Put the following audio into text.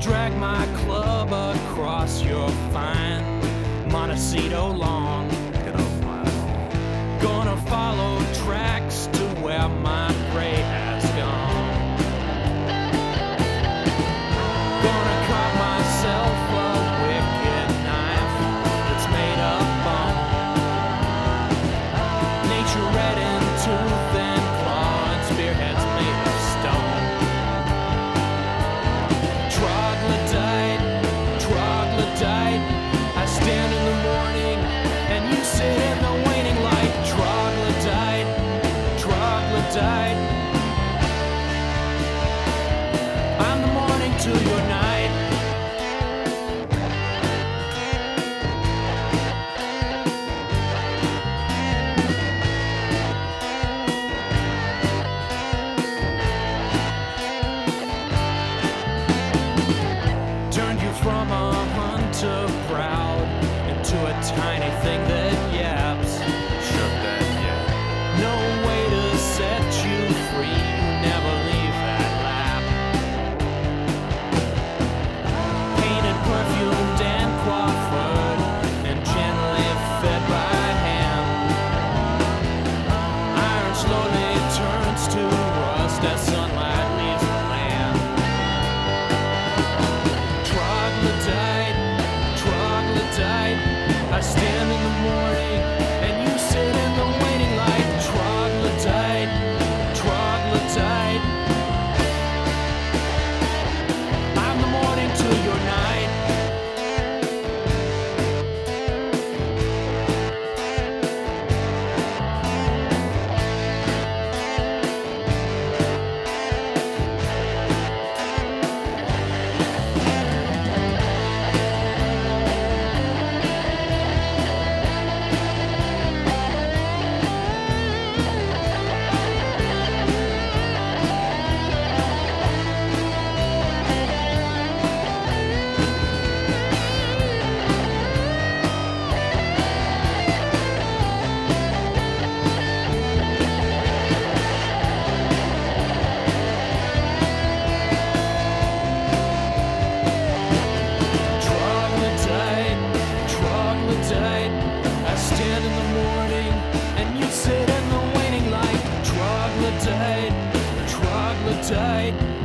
drag my club across your fine Montecito lawn. I'm the morning to your night. Turned you from a hunter proud into a tiny thing that justice. sit in the waning light. Troglodyte, troglodyte.